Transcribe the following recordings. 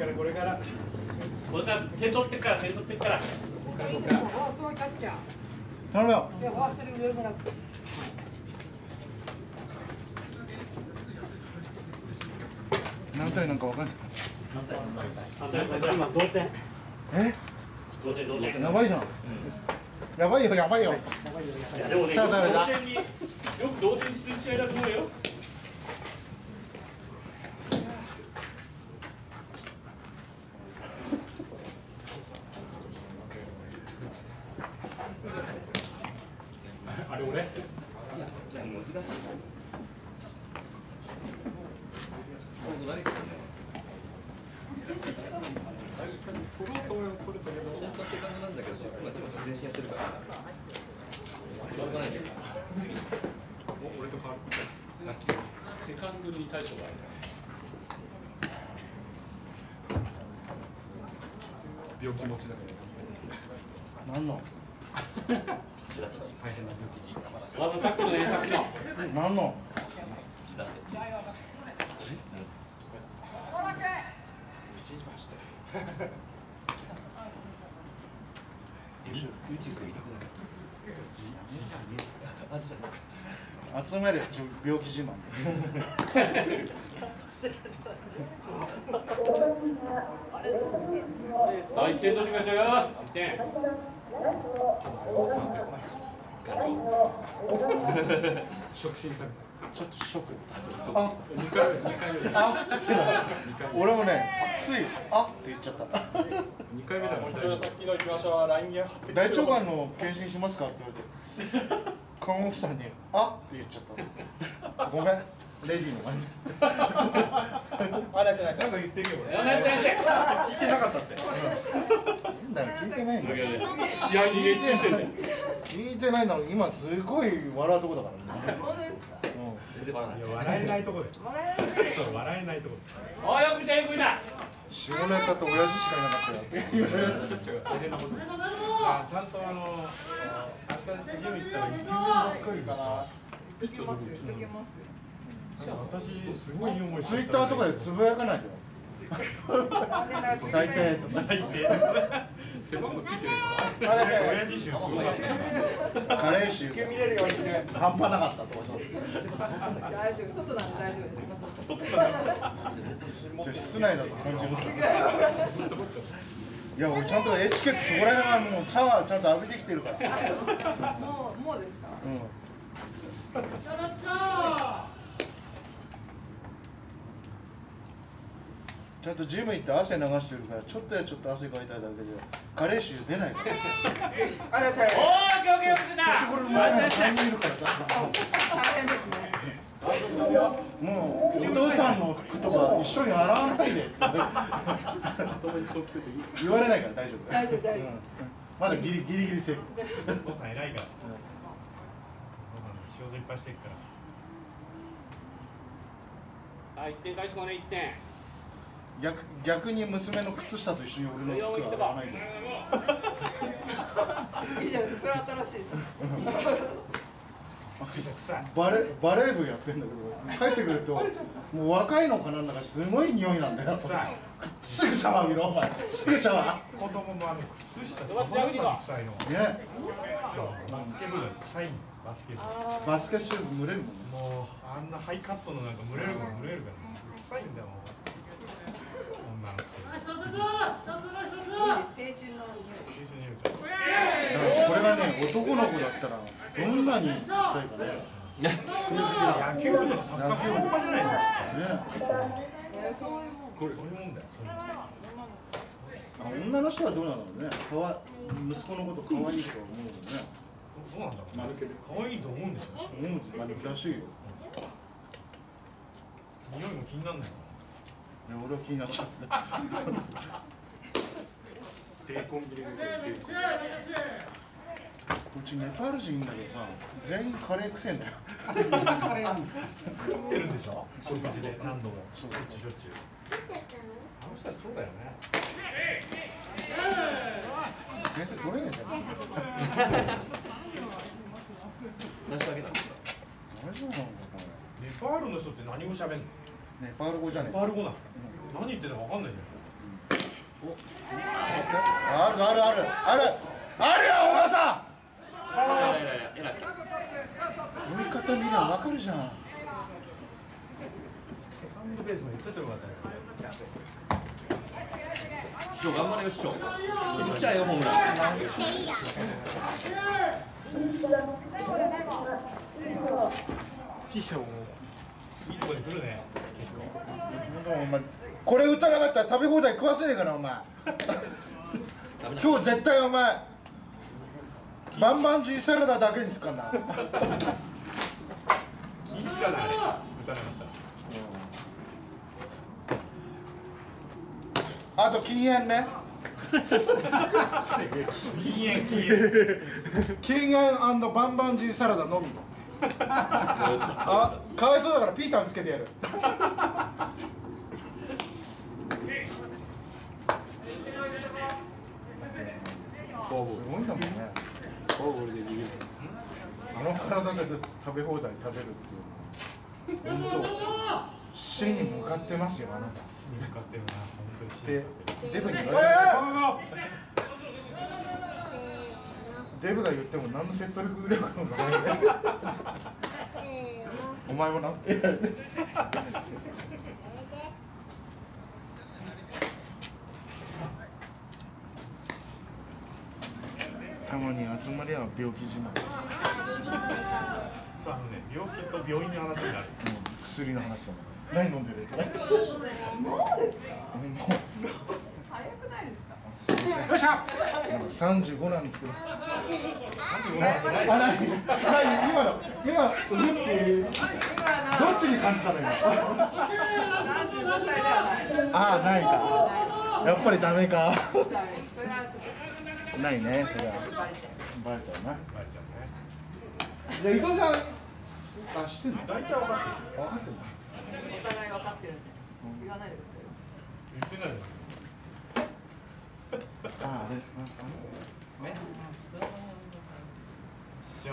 からこれから。これから手取ってっから手取ってっから。ここからここからファーストはキャッチャー頼むよ。でファーストに上から何対なんかわかんない。今同点え？同点同点やばいじゃん、やばいよやばいよ。いやでもねさあ誰だ？同点によく同点にしてる試合だと思うよあれ俺取ろうと思えば取れたけど本当はセカンドなんだけど自分がちょっと前進やってるからしょうがないけど俺と変わるセカンドに対処がある？病気持ちだから。何の？大変な病気じまずさっきのねさっきの何の集める病気自慢さあ1点取りましょうよ。1点触診されちょっとショック。あ。2回目。あ俺もねついあって言っちゃった。2回目だもん。一応さっきの行きましょうに貼って大腸がんの検診しますかって言われて。看護婦さんに「あっ」って言っちゃった。ごめん。レディーの前にあなんか言ってるよ俺。ナイス先生聞いてなかったって。なん。だよ聞いてないんだよ。試合に熱中してんだよ聞いてないの今すごい笑うとこだからね。本当ですか。全然笑わない笑えないとこで。笑えない。そう笑えないとこおいよく見たよく見た下ネタと親父しかいなかったよ。あちゃんとあの明日ジム行ったらイケメンばっかりでさできますよ。できますよ。私すごいいい思いツイッターとかでつぶやかないでよ最低最低背番号ついてるよ親父臭すごかったカレー臭見れるようにね半端なかったとかさ大丈夫外なんで大丈夫ですちょ室内だと感じるいや俺ちゃんとエチケットそこら辺はもうシャワーちゃんと浴びてきてるからもうもうです。かうんちゃんとジム行って汗流してるからちょっとやちょっと汗かいただけで加齢臭出ないから。あれさおーオッケーオッケーよく見た年頃のナイ娘が3ス先生人いるからさ大変ですねもうお父さんの服とか一緒に洗わないで。言われないから大丈夫大丈夫大丈夫うんまだギリギリギリセーフお父さん偉いから。お父さん仕事いっぱいしてるから。あ1点返しこね1点逆逆に娘の靴下と一緒に俺の服は洗わないでいいじゃないです。かそれは新しいです。バレバレー部やってんだけど帰ってくるともう若いのかなんだかすごい匂いなんだよ。すぐシャワー浴びろお前。すぐシャワ子供もあの靴下とか。臭いのーね。バスケ部で臭いのバスケ部。あバスケシューズ蒸れるもんね。もうあんなハイカットのなんか蒸れるから蒸れるから臭いんだよもうこれがね男の子だったらどんなに臭いかね野球部とかサッカー部半端じゃないじゃんねそう。いう。もんこれそう。いう。もんだよ女の人はどう。なのねかわ息子のこと可愛いとか思う。もんねそう。なんだろう。ね可愛いと思う。んでしょ思う。んですよらしいよ匂いも気になんない俺は気になっちゃった低コンビニでうちネパール人だけどさ全員カレーくせえんだよ食ってるんでしょ食事で何度もしょっちゅうしょっちゅうあの人はそうだよね先生取れねえんだよ何してあげたんですか大丈夫なのかネパールの人って何語喋んの？ネパール語じゃねえ。ネパール語なの？何言ってるか分かんないじゃんあるあるあるあるあるよ小川さいやいやいやいやん追い方見りゃわかるじゃんセカンドベースまで行っちゃってよかったね師匠頑張れよ師匠打っちゃえよホームラン師匠もいいとこに来るね結構お前これ打たなかったら食べ放題食わせねえからお前。今日絶対お前バンバンジーサラダだけにすっかんな禁止かなあれ打たなかった。らあと禁煙ね。禁煙禁煙。禁煙バンバンジーサラダのみ。あかわいそうだからピーターにつけてやるすごいん。だもん。ねあの体で食べ放題食べるっていうのは本当死に向かってますよあなた。死に向かってるな本当にでデブに言われてデブが言っても何の説得力もない。ねお前もな。って言われてたまに集まりは病気自慢、そうあのね病気と病院の話になる。うん、薬の話だ何飲んでる？ってもうですかも早くないですかよっしゃう三十五なんですけど。あ、なに、なに、今の、今、うるって、どっちに感じたの。今。35歳ではないあ、ないか。やっぱりダメか。ないね、それは。バレちゃうな。バレちゃうねじゃあ、伊藤さん。あ、知ってんの？大体分かってる。分かってんの。お互い分かってるんで言わないでくださいよ言ってないのあ、あれ？ねしょ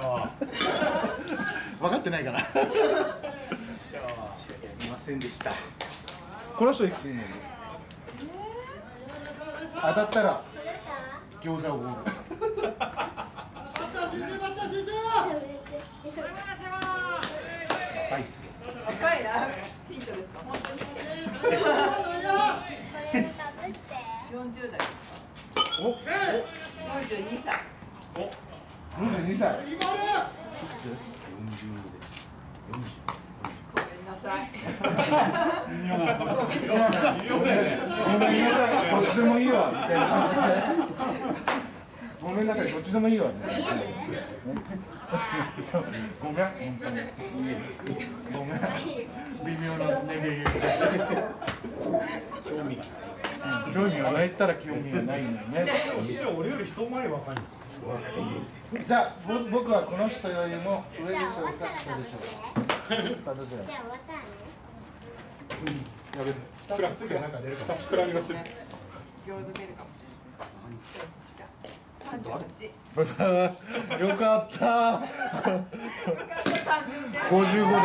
分かってないから。しょいませんでしたこの人いくついんの。当たったら。餃子をおごる。はい、す若いなヒントですか本当に40代ですかお、42歳。四十二歳。いくつ？ごめんなさい微妙だよ。ねごめん。なさい、どっちでもいいわみたいな感じで。ごめん。なさい、どっちでもいいわみたいな感じで。ごめん、本当に。ごめん。微妙なね。興味がう興味がないったら興味がないん。だよね。ないむしろ俺より一回り若いじゃあ、僕はこの人よりも上でしょうか、下でしょうか。さあ、どちら。やべ膨らむなんか出るかも。膨らみがする餃子出るかもしれない一つ下38バイバイよかった。35五十五だ。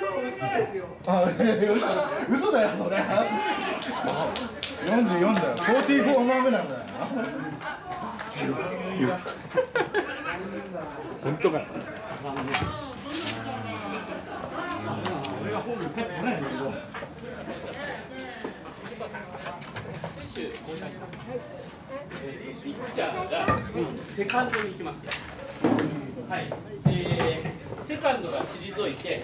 嘘ですよ。あ、嘘嘘だよ、それ。四十四だよ。フォーティーだよ。本当かよ 選手交代します。えーとピッチャーがセカンドに行きます。はい。えーセカンドが退いて、